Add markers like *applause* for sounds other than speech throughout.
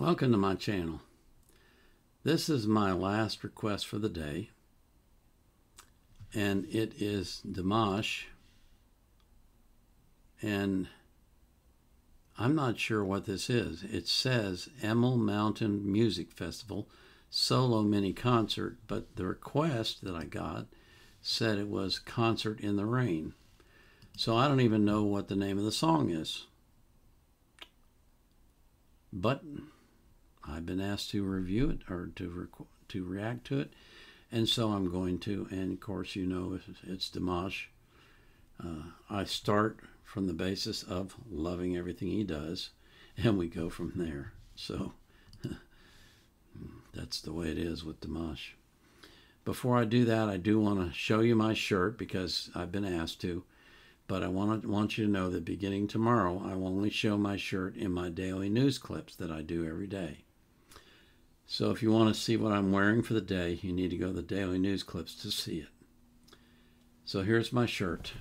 Welcome to my channel. This is my last request for the day, and it is Dimash, and I'm not sure what this is. It says Emei Mountain Music Festival solo mini concert, but the request that I got said it was Concert in the Rain. So I don't even know what the name of the song is. But I've been asked to review it or to rec- to react to it, and so I'm going to. And of course, you know it's Dimash. Uh, I start from the basis of loving everything he does, and we go from there. So *laughs* that's the way it is with Dimash. Before I do that, I do want to show you my shirt because I've been asked to. But I want, to, want you to know that beginning tomorrow, I will only show my shirt in my daily news clips that I do every day. So if you want to see what I'm wearing for the day, you need to go to the daily news clips to see it. So here's my shirt.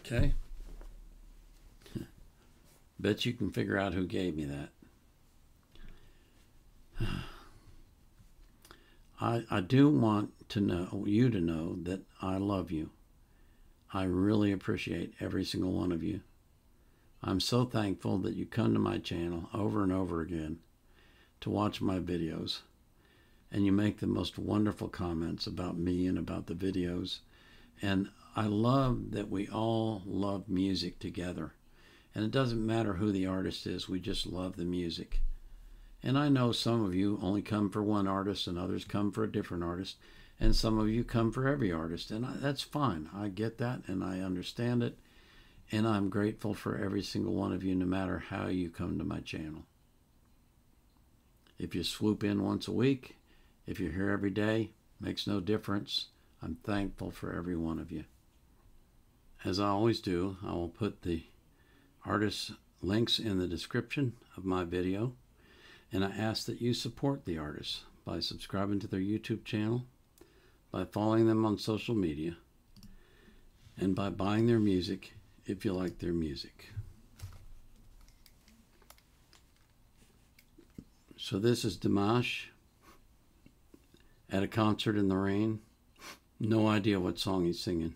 Okay. *laughs* Bet you can figure out who gave me that. *sighs* I, I do want to know you to know that I love you. I really appreciate every single one of you. I'm so thankful that you come to my channel over and over again to watch my videos. And you make the most wonderful comments about me and about the videos. And I love that we all love music together. And it doesn't matter who the artist is, we just love the music. And I know some of you only come for one artist and others come for a different artist. And some of you come for every artist. And I, that's fine. I get that and I understand it. And I'm grateful for every single one of you, no matter how you come to my channel. If you swoop in once a week, if you're here every day, makes no difference. I'm thankful for every one of you. As I always do, I will put the artist links in the description of my video and I ask that you support the artists by subscribing to their YouTube channel, by following them on social media, and by buying their music if you like their music. So this is Dimash at a concert in the rain. No idea what song he's singing.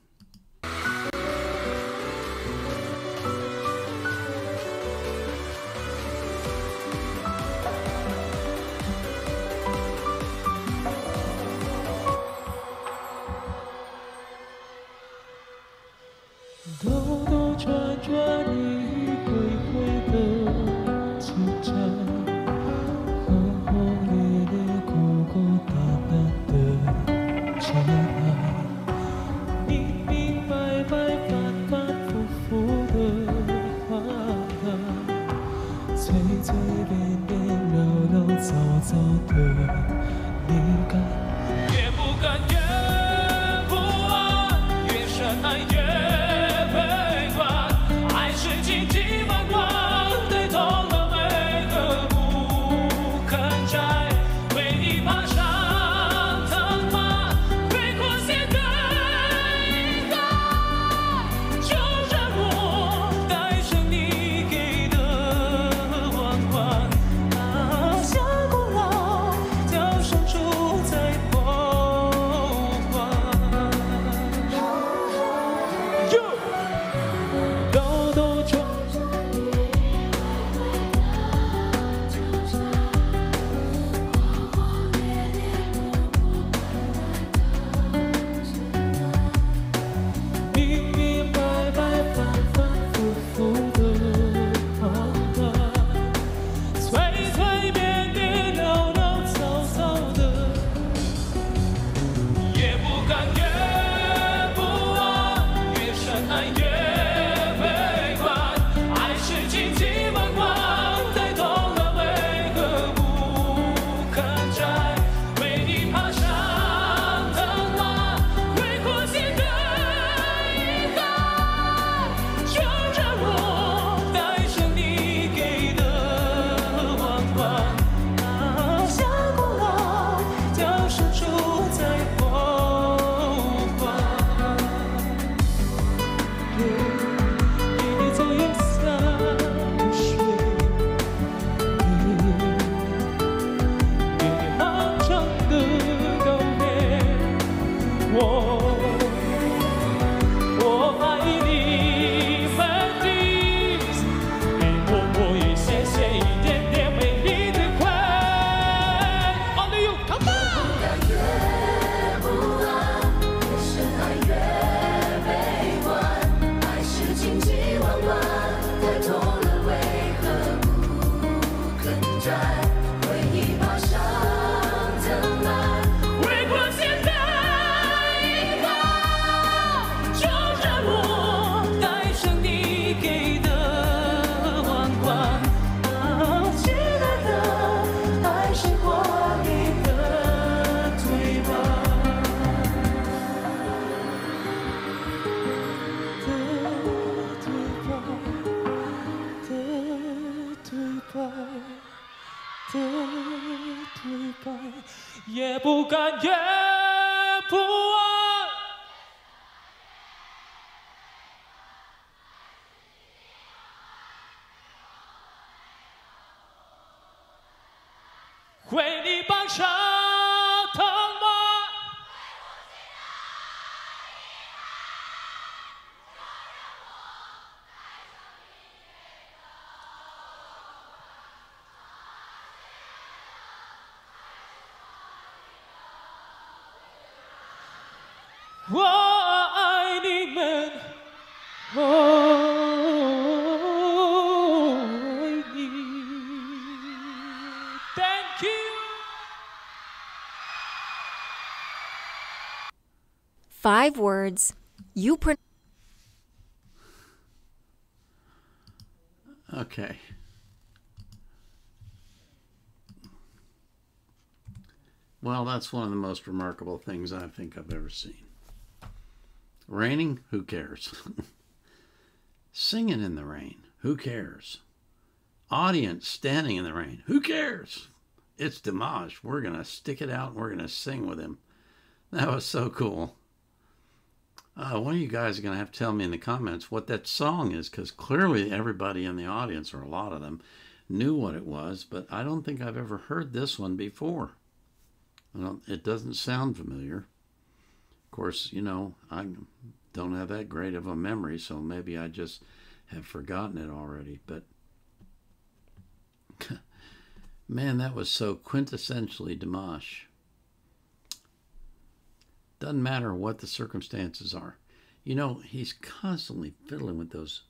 我。我爱你三季，给我一些些一点点美丽的快。All of 越不安，越深爱越悲观，爱是荆棘万弯，太痛了为何不肯？感觉不安。为你绑上 Five words you pronounce. Okay. Well, that's one of the most remarkable things I think I've ever seen. Raining? Who cares? *laughs* Singing in the rain? Who cares? Audience standing in the rain? Who cares? It's Dimash. We're going to stick it out and we're going to sing with him. That was so cool. Uh, one of you guys are going to have to tell me in the comments what that song is because clearly everybody in the audience, or a lot of them, knew what it was, but I don't think I've ever heard this one before. It doesn't sound familiar. Of course, you know, I don't have that great of a memory, so maybe I just have forgotten it already. But *laughs* man, that was so quintessentially Dimash. Doesn't matter what the circumstances are. You know, he's constantly fiddling with those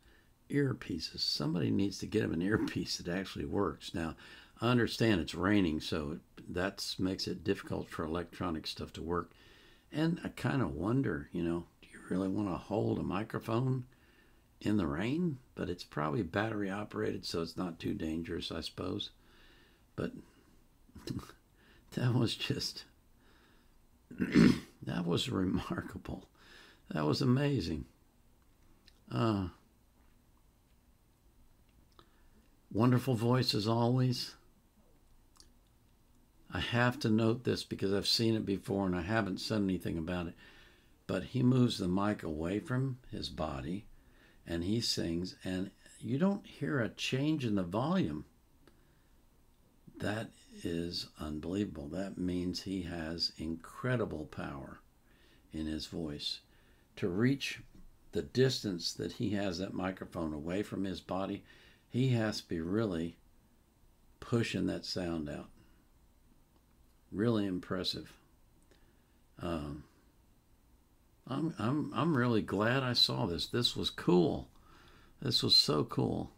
earpieces. Somebody needs to get him an earpiece that actually works. Now, I understand it's raining, so that makes it difficult for electronic stuff to work. And I kind of wonder, you know, do you really want to hold a microphone in the rain? But it's probably battery operated, so it's not too dangerous, I suppose. But *laughs* that was just *clears throat* that was remarkable. That was amazing. Uh, wonderful voice as always. I have to note this because I've seen it before and I haven't said anything about it. But he moves the mic away from his body and he sings, and you don't hear a change in the volume. That is unbelievable. That means he has incredible power in his voice. To reach the distance that he has that microphone away from his body, he has to be really pushing that sound out. Really impressive. Um, I'm I'm I'm really glad I saw this. This was cool. This was so cool.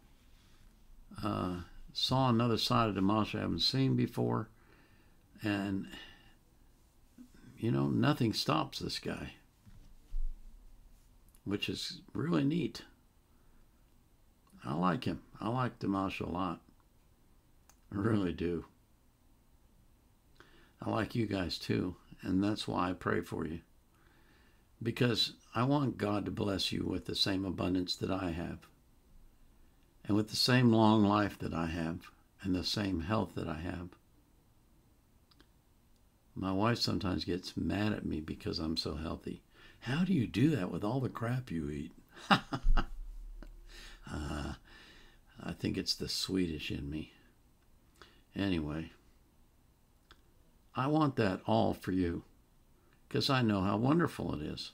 Uh, saw another side of Dimash I haven't seen before, and you know nothing stops this guy, which is really neat. I like him. I like Dimash a lot. I really do. I like you guys too, and that's why I pray for you. Because I want God to bless you with the same abundance that I have, and with the same long life that I have, and the same health that I have. My wife sometimes gets mad at me because I'm so healthy. How do you do that with all the crap you eat? *laughs* uh, I think it's the Swedish in me. Anyway, I want that all for you because I know how wonderful it is.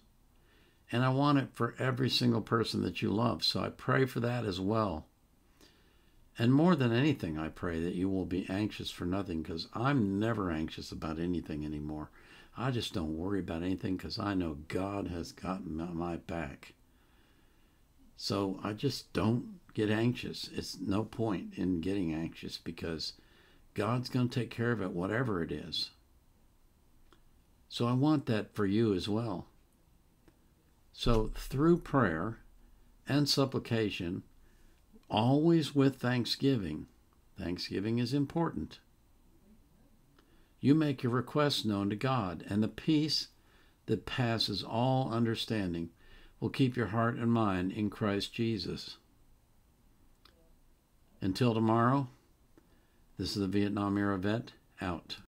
And I want it for every single person that you love. So I pray for that as well. And more than anything, I pray that you will be anxious for nothing because I'm never anxious about anything anymore. I just don't worry about anything because I know God has got my back. So I just don't get anxious. It's no point in getting anxious because God's going to take care of it, whatever it is. So I want that for you as well. So through prayer and supplication, always with thanksgiving, thanksgiving is important. You make your requests known to God, and the peace that passes all understanding will keep your heart and mind in Christ Jesus. Until tomorrow, this is the Vietnam era vet out.